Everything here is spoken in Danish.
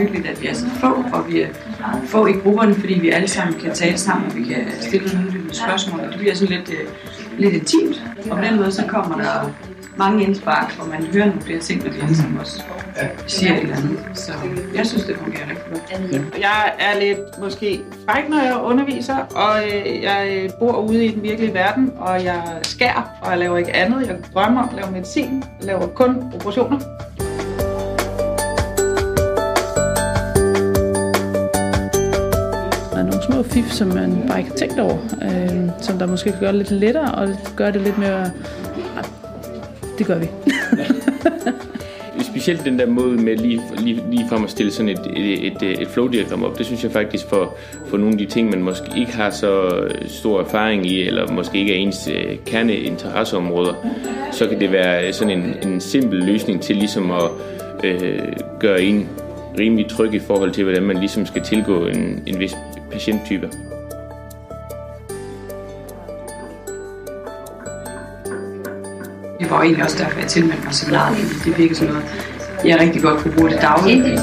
er så få, og vi er få i grupperne, fordi vi alle sammen kan tale sammen, og vi kan stille nogle spørgsmål, og det bliver sådan lidt, øh, lidt intimt. Og på den måde, så kommer der mange indspark, hvor man hører nogle flere ting, når de alle sammen også siger et eller andet. Så jeg synes, det fungerer rigtig godt. Jeg er lidt måske fræk, når jeg underviser, og øh, jeg øh, bor ude i den virkelige verden, og jeg skærer, og jeg laver ikke andet. Jeg drømmer om at lave medicin, jeg laver kun operationer. Små fif, som man bare ikke har tænkt over, øh, som der måske kan gøre det lidt lettere, og gøre det lidt mere... Nej, det gør vi. Specielt den der måde med lige, lige, lige frem at stille sådan et, et, et, et flow-diagram op, det synes jeg faktisk for, for nogle af de ting, man måske ikke har så stor erfaring i, eller måske ikke er ens øh, kerneinteresseområder, så kan det være sådan en, en simpel løsning til ligesom at øh, gøre en rimelig tryg i forhold til, hvordan man ligesom skal tilgå en, en vis patienttype. Det var egentlig også derfor, jeg tilmeldte mig seminaret. Det virker sådan noget, jeg rigtig godt kunne bruge det dagligt.